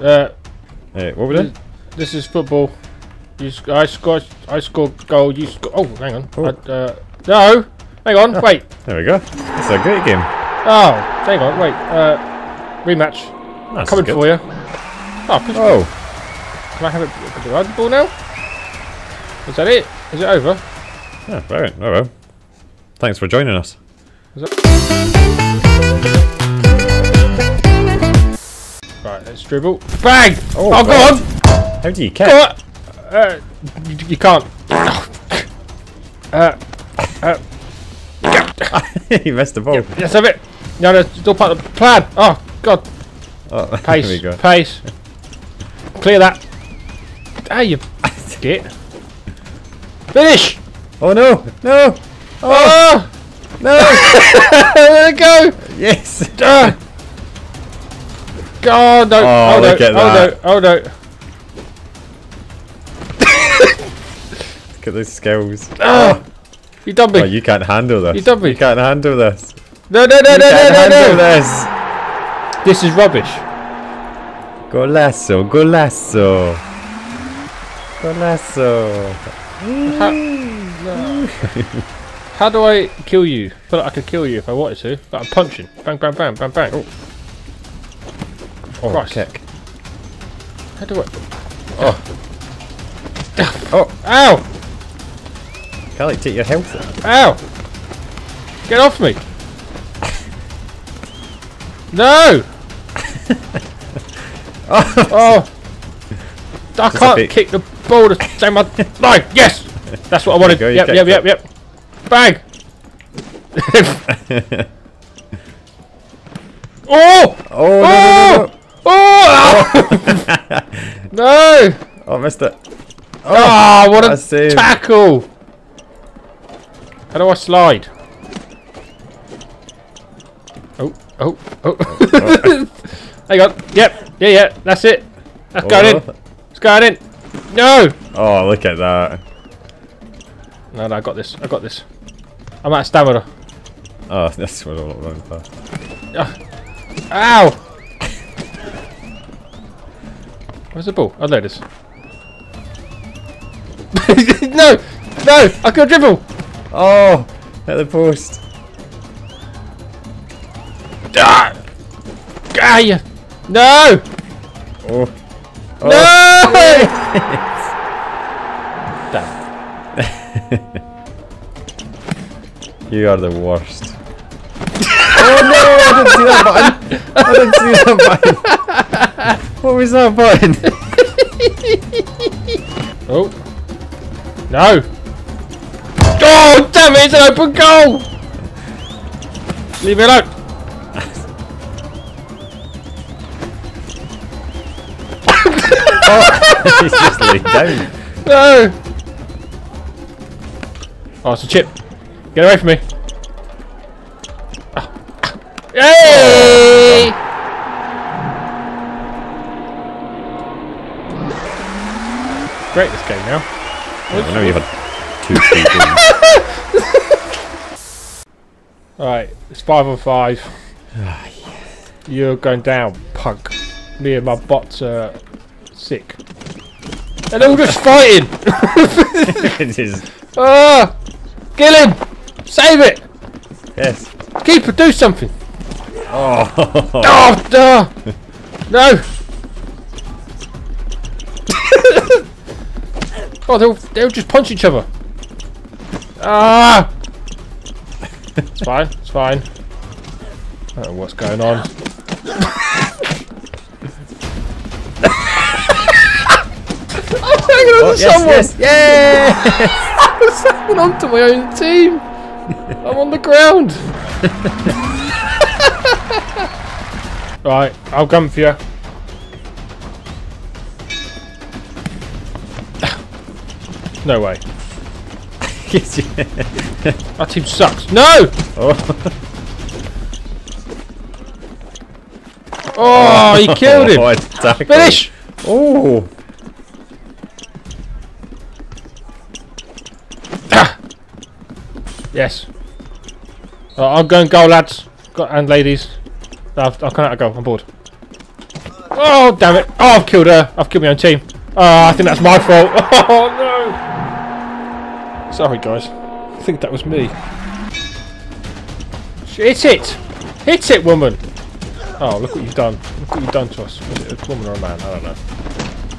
Uh, Hey, what we doing? this is football. You, sc- I scored. I scored goal. You score. Oh, hang on. Oh. I, uh, no, hang on. Wait. There we go. It's a great game. Oh, hang on. Wait. Uh, rematch. That's Coming good. for you. Oh, push Oh, Can I have it? Can I the ball now? Is that it? Is it over? yeah, brilliant. Oh well. Thanks for joining us. Let's dribble. Bang! Oh, Oh, go God. on! How do you catch? Go on! Uh, you, you can't. Uh, you missed the ball. let's have it. No, no, it's all part of the plan. Oh, God. Oh, Pace. there we go. Pace. Clear that. Ah, you git. Finish! Oh no! No! Oh! No! there we go! yes! Ah. God, no. Oh, oh, no. look at oh, no. Oh, no. Look at those skills. Ah. You done me. Oh, you can't handle this. You done me. You can't handle this. no, no, no, You no, no, can't no, handle no. this. This is rubbish. Golasso, golasso. Golasso. How do I kill you? I feel like I could kill you if I wanted to. Like I'm punching. Bang, bang, bang, bang, bang. Oh. Oh, Christ. kick. How do I? Oh, oh. Ow! can't like take your health. Ow! Get off me! No! Oh. oh! I a can't kick the ball to save my life. Yes, that's what I wanted. go, Yep, yep, yep, yep. Bang! oh! Oh, Oh! no, no, no, oh! Oh! no. Oh, missed it. Ah, what what a save. tackle! How do I slide? Oh, oh, oh. Hang on. Yep. Yeah, yeah. That's it. That's going in. Oh. It's going in. No! Oh, look at that. No, no, I got this. I got this. I'm out of stamina. Oh, that's what I'm running past. Ow! Where's the ball? Oh, there it is. no! No! I can dribble! Oh, at the post. Ah! Ah. No! Oh. No! Damn. You are the worst. oh no! I didn't see that button. I didn't see that button. What was that button? Oh. No! Oh, damn it! It's an open goal! Leave me alone! He's just laid down. No! Oh, it's a chip. Get away from me. Ah. Hey! Great this game now. I know you had two goals. Alright, it's five on five. You're going down, punk. Me and my bots are sick. And they're all just fighting! it is. Ah! Kill him! Save it! Yes. Keeper, do something! Oh. Oh, duh! No! Oh, they'll, they'll just punch each other. Ah! It's fine, it's fine. I don't know what's going on. I'm hanging on Oh, to yes, someone! yes, yeah. I'm hanging on to my own team! I'm on the ground! right, I'll come for you. No way. Our team sucks. No! Oh. Oh, he killed him! Tackle. Finish! Oh. Yes. Uh, I'm going go, lads. And ladies. I've, I'll come out and go. I'm bored. Oh, damn it. Oh, I've killed her. I've killed my own team. Oh, I think that's my fault. Oh, no. Sorry, guys. I think that was me. Hit it! Hit it, woman! Oh, look what you've done. Look what you've done to us. Was it a woman or a man? I don't know.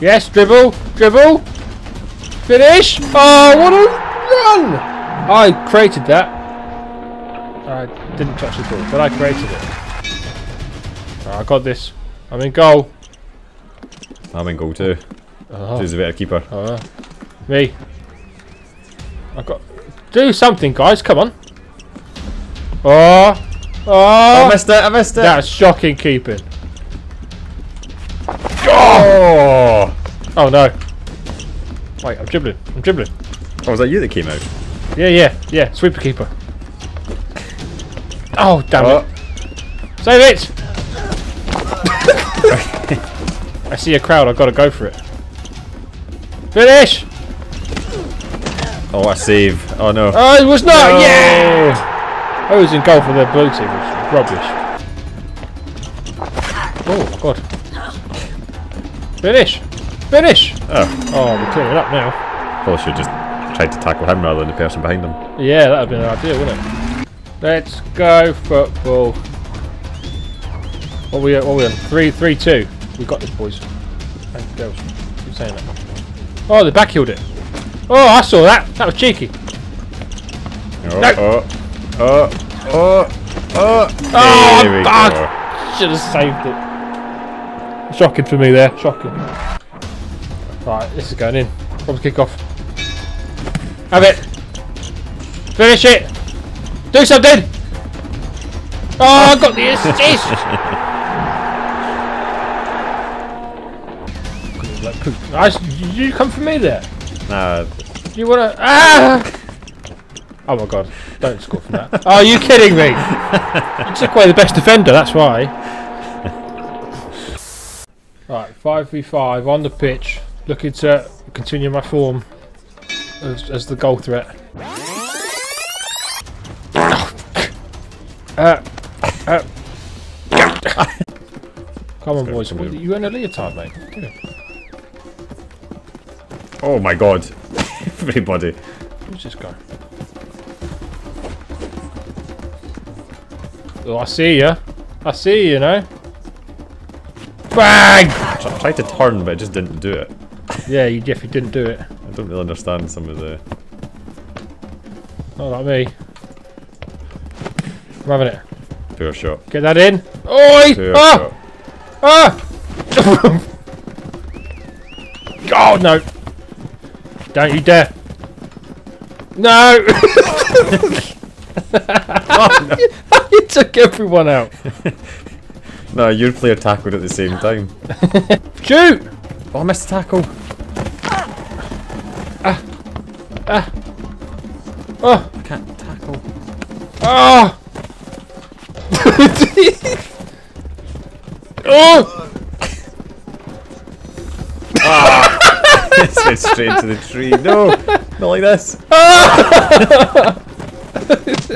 Yes, dribble! Dribble! Finish! Oh, what a run! I created that. I didn't touch the ball, but I created it. Oh, I got this. I'm in goal. I'm in goal too. Uh-huh. Oh, Who's a better keeper? oh, me. I got. Do something, guys. Come on. Oh, Oh. I missed it, I missed it! That's shocking keeping. Oh! Oh no. Wait, I'm dribbling. I'm dribbling. Oh, was that you that came out? Yeah, yeah, yeah. Sweeper keeper. Oh, damn Oh, it. Save it! I see a crowd. I've got to go for it. Finish! Oh, I a save. Oh no. Oh, it was not. No. Yeah! I was in goal for the blue team. It was rubbish. Oh, God. Finish! Finish! Oh, Oh, we're clearing it up now. probably should have just tried to tackle him rather than the person behind him. Yeah, that would have been an idea, wouldn't it? Let's go football. What are we at? What are we on? Three, three, two. We got this, boys and girls. Keep saying that. Oh, they backheeled it. Oh, I saw that. That was cheeky. Oh, No. oh, oh, oh, oh. Oh, there we fuck. go. Should have saved it. Shocking for me there. Shocking. Right, this is going in. Probably kick off. Have it. Finish it. Do something. Oh, I got the assist. Like. Nice. You come for me there. Nah, You wanna? Ah! Oh my god! Don't score from that. Are you kidding me? You took away the best defender. That's why. Right, five v five on the pitch, looking to continue my form as, as the goal threat. Uh, uh. Come on, boys. What, you in a leotard, mate. Oh my god. Everybody. Who's this guy? Oh, I see ya. I see you, you know. Bang! I tried to turn, but it just didn't do it. Yeah, you definitely didn't do it. I don't really understand some of the. Not like me. I'm having it. Poor shot. Get that in. Oi! Poor Ah! shot. Ah! oh no! Don't you dare! No! you took everyone out. No, your player tackled at the same time. Shoot! Oh, I missed the tackle. Oh! I can't tackle. Oh! oh! It's went straight into the tree. No, not like this.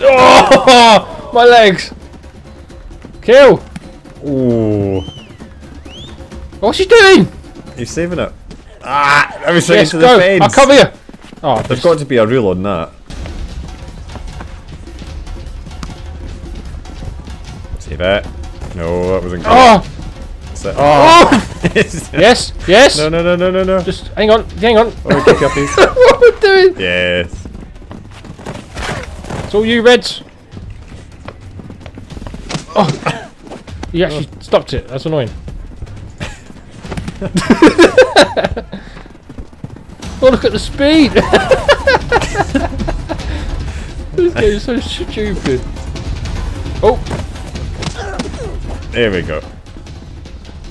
Oh! My legs! Kill! Ooh, What's she doing? he's saving it. Ah, I was straight Yes, go! the fence. I'll cover you! Oh, There's got to be a rule on that. Save it. No, that wasn't good. Oh! That's it. Oh! oh! Yes, yes! no, no, no, no, no, no. Just hang on, hang on. Oh, kick up these. what we're doing? Yes. It's all you, Reds. Oh! You oh. actually stopped it. That's annoying. oh, look at the speed! this game is so stupid. Oh, There we go.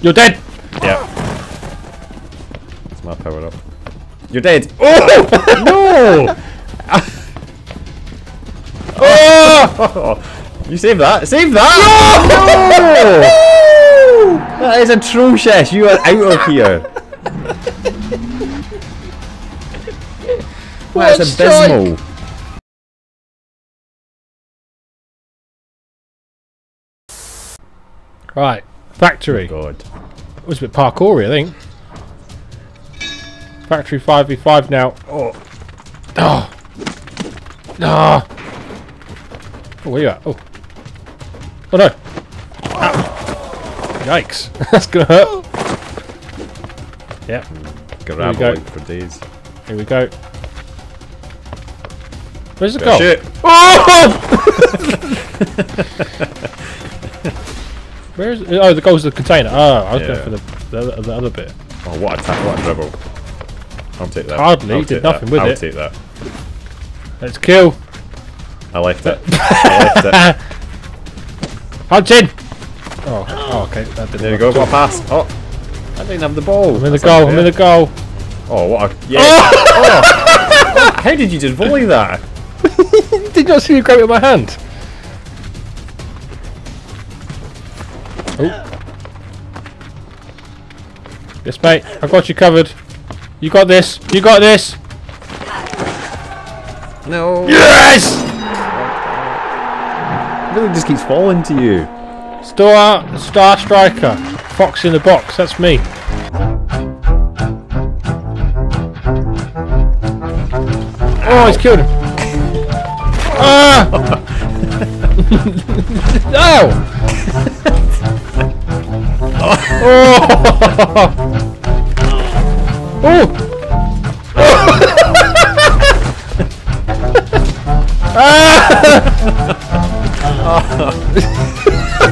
you're dead! Yeah. It's my power up. You're dead. Oh no! Oh! You saved that. Save that. No! That is atrocious. You are out of here. What That's strike! Right, factory. God. It was a bit parkoury, I think. Factory 5v5 now. Oh. Oh! Ah! Oh, where you at? Oh. Oh no! Ow. Yikes. That's gonna hurt. Yep, Grab go. for days. here we go. Where's the goal? shoot. Oh! Where's oh the goal's the container. Oh, I was Yeah. going for the, the, other- the other bit. Oh, what a ta- what a dribble. I'll take that. Hardly, I'll did take nothing that. with I'll it. take that. Let's kill. I left it. I left it. Punch in. Oh, oh okay. That didn't There you go. at What a pass. Oh. I didn't have the ball. I'm in the That's goal. I'm in the goal. Oh, what a. Yeah. oh. oh. How did you just volley that? Did not see you grab it with my hand. Yes, mate. I've got you covered. You got this. You got this. No. Yes. It really just keeps falling to you. Star Star Striker. Fox in the box. That's me. Oh, he's killed him. Ah! no! oh! Ah!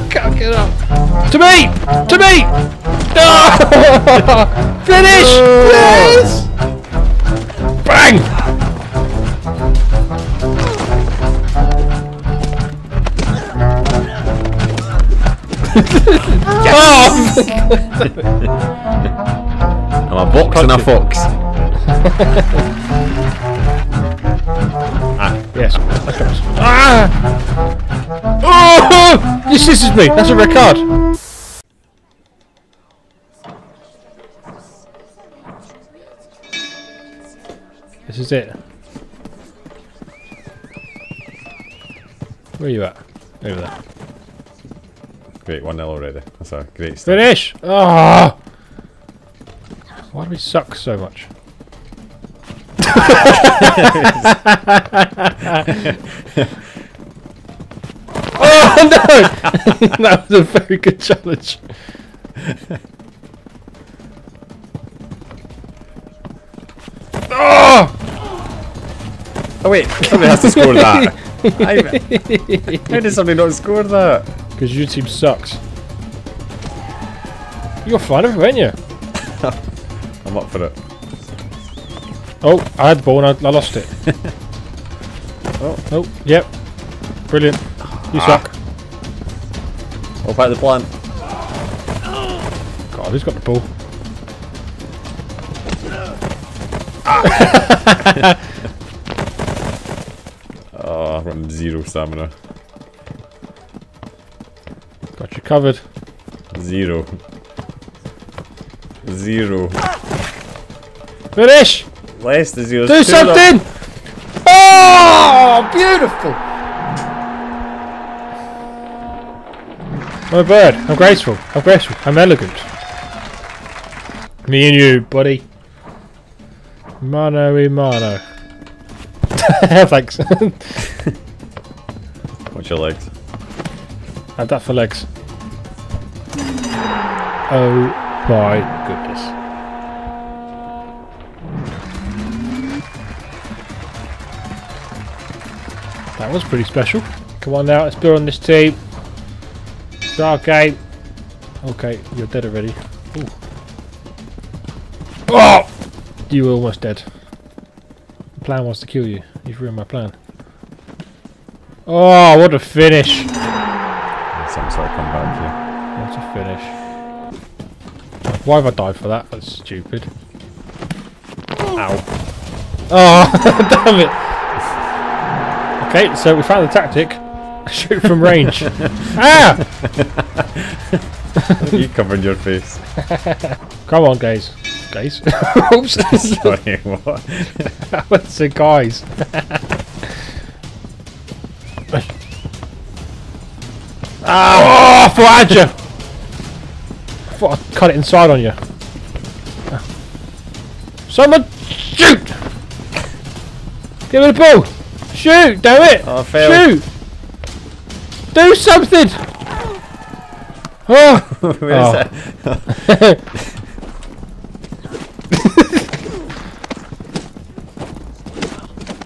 Can't get up. To me! To me! Ah! Finish! Yes! Bang! Oh! A box and a fox. Yes. Okay. Ah! Oh! You scissors me. That's a red card. This is it. Where are you at? Over there. Great, 1 0 already. That's a great start. Finish! Ah! Why do we suck so much? oh no! that was a very good challenge. oh! Oh, wait. Somebody has to score that. How did somebody not score that? Because your team sucks. You're flying everywhere, aren't you? I'm up for it. Oh, I had the ball and I, I lost it. oh, oh, yep. Brilliant. You ah. suck. All part of the plan. God, who's got the ball? Oh, I've got zero stamina. Got you covered. Zero. Zero. Finish! Less than zero. Do Two of them. something! Oh, beautiful! I'm a bird. I'm graceful. I'm graceful. I'm elegant. Me and you, buddy. Mano y mano. Thanks. Watch your legs. Have that for legs. Oh my goodness. That was pretty special. Come on now, let's build on this team. Start game. Okay, you're dead already. Ooh. Oh! You were almost dead. The plan was to kill you. You've ruined my plan. Oh, what a finish! Some sort of comeback here. What a finish. Why have I died for that? That's stupid. Ow. Oh, damn it. Okay, so we found the tactic. Shoot from range. ah! you covered your face. Come on, guys. Guys? Oops. Sorry, what? Let's say guys. ah! Oh, Flanger! thought I'd cut it inside on you. Someone shoot! Give me the ball! Shoot! Do it! Oh. Shoot! Do something! Oh! Oh.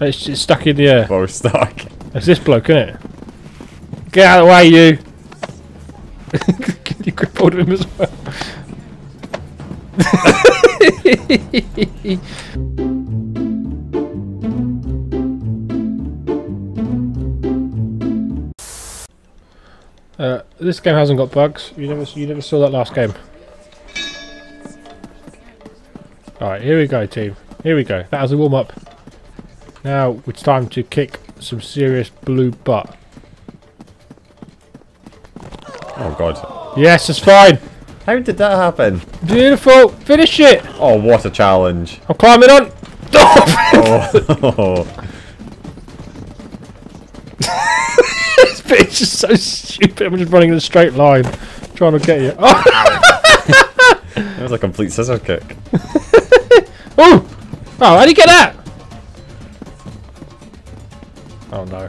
it's, it's stuck in the air. Oh, we're stuck. It's this bloke, isn't it? Get out of the way, you! Can you grip hold of him as well? This game hasn't got bugs. You never, you never saw that last game. Alright, here we go, team. Here we go. That was a warm up. Now it's time to kick some serious blue butt. Oh god. Yes, it's fine. How did that happen? Beautiful. Finish it. Oh, what a challenge. I'm climbing on. Oh. this bitch is so stupid. I'm just running in a straight line, trying to get you. Oh, that was a complete scissor kick. oh, oh! How do you get that? Oh no.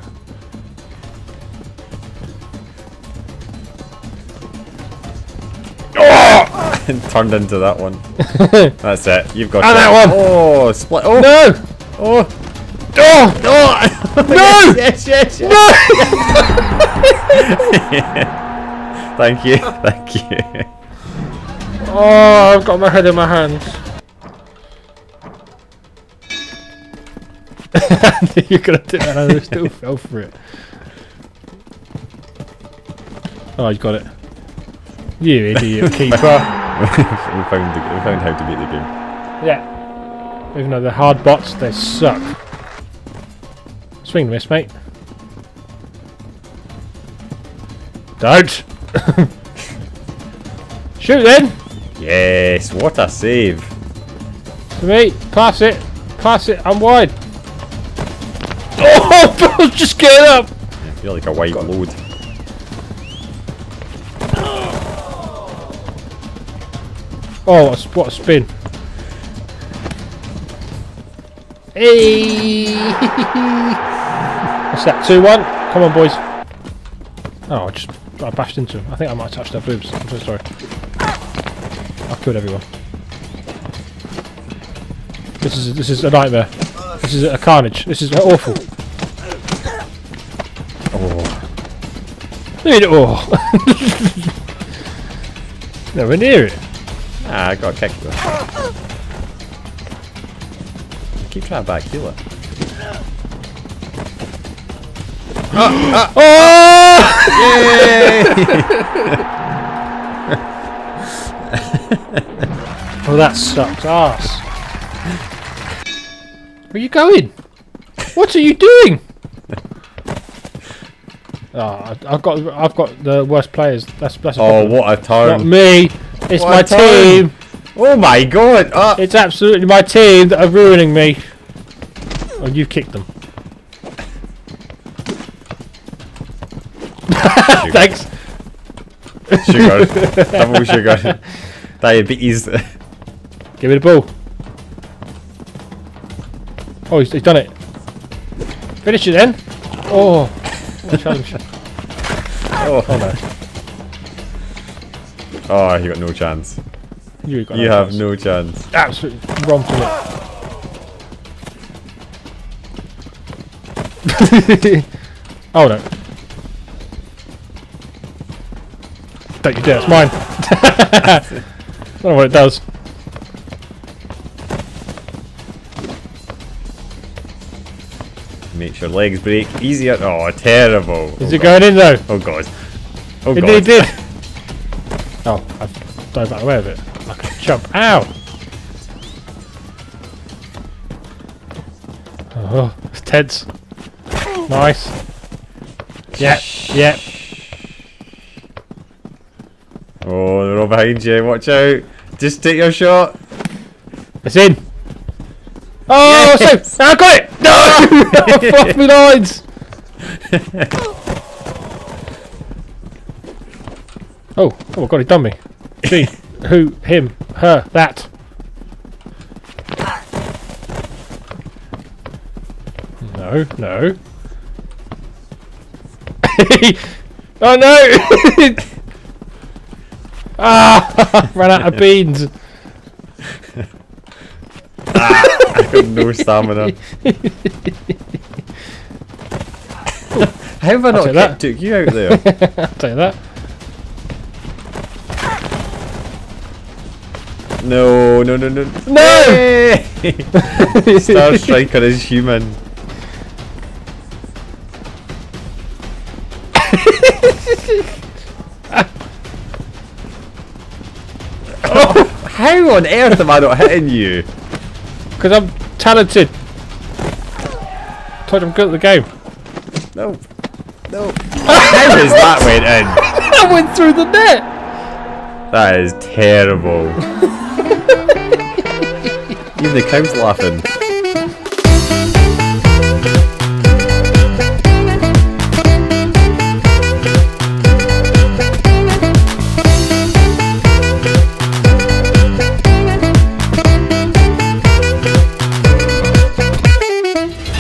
Oh! and turned into that one. That's it. You've got ah, And it. that one. Oh, split. Oh, No! oh, Oh! oh. No! yes, yes, yes. No! Thank you. Thank you. Oh, I've got my head in my hands. You're gonna do that and I still fell for it. Oh, you got it. You idiot keeper. we found the, we found how to beat the game. Yeah. Even though they're hard bots, they suck. Swing and miss, mate. Don't! Shoot then! Yes, what a save. To me, pass it, pass it, I'm wide. Oh, just get up! I feel like a white load. Oh, what a, what a spin. Hey! What's that, 2 1? Come on, boys. Oh, I just I bashed into him. I think I might have touched their boobs. I'm so sorry. I've killed everyone. This is this is a nightmare. This is a carnage. This is awful. Oh, at it all. Nowhere near it. ah, I got kicked though. Keep trying to back heel it. Oh! oh, that sucks ass. Where are you going? What are you doing? Oh, I- I've got I've got the worst players. That's that's a Oh, problem. what a not turn. me. It's What my a turn. team. Oh my god. Ah. It's absolutely my team that are ruining me. Oh, you've kicked them. Thanks. Sugar. Double sugar. Diabetes. Give me the ball. Oh, he's, he's done it. Finish it then. Oh, what a challenge. Oh, Oh no, oh you got no chance. you, got You no have chance. no chance. absolutely romping it. oh no. Don't you dare, it's mine. I don't know what it does. Makes your legs break easier. Oh, terrible. Is oh, it god. going in though? Oh god. Oh It god. nearly did. Oh. oh, I dove out of the way of it. Like a chump. Ow! Oh, it's tense. Nice. Yep, yep. Oh, they're all behind you. Watch out. Just take your shot. It's in. Oh, Yes! so I got it. No, fuck me lines. oh, oh my god, he done me. Gee. Who? Him? Her? That? No, no. oh no! Ah! Ran out of beans. I got no stamina. How have I not take that. kicked took you out there? I'll tell you that. no, no, no, no. No! Star Striker is human. how on earth am I not hitting you? Because I'm talented. Told you I'm good at the game. No. No. how is that went in? I went through the net! That is terrible. Even the cow's laughing.